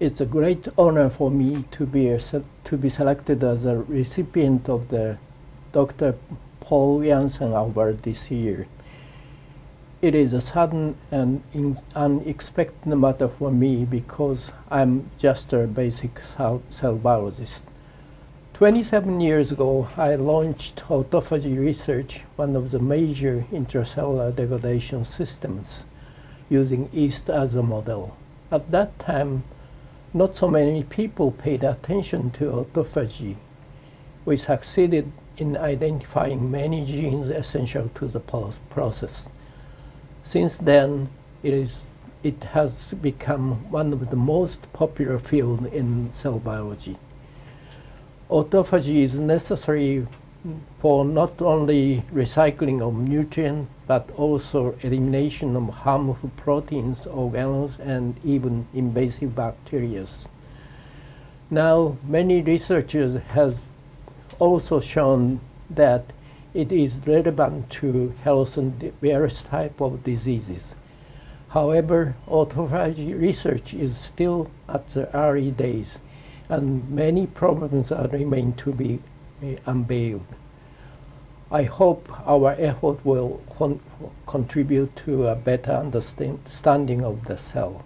it's a great honor for me to be a, to be selected as a recipient of the Dr. Paul Janssen Award this year. It is a sudden and unexpected matter for me because I'm just a basic cell, cell biologist. 27 years ago, I launched autophagy research, one of the major intracellular degradation systems, using yeast as a model. At that time, not so many people paid attention to autophagy. We succeeded in identifying many genes essential to the process. Since then, it, is, it has become one of the most popular fields in cell biology. Autophagy is necessary for not only recycling of nutrients, but also elimination of harmful proteins, organelles, and even invasive bacteria. Now, many researchers have also shown that it is relevant to health and various types of diseases. However, autophagy research is still at the early days, and many problems remain to be unveiled. I hope our effort will con contribute to a better understanding of the cell.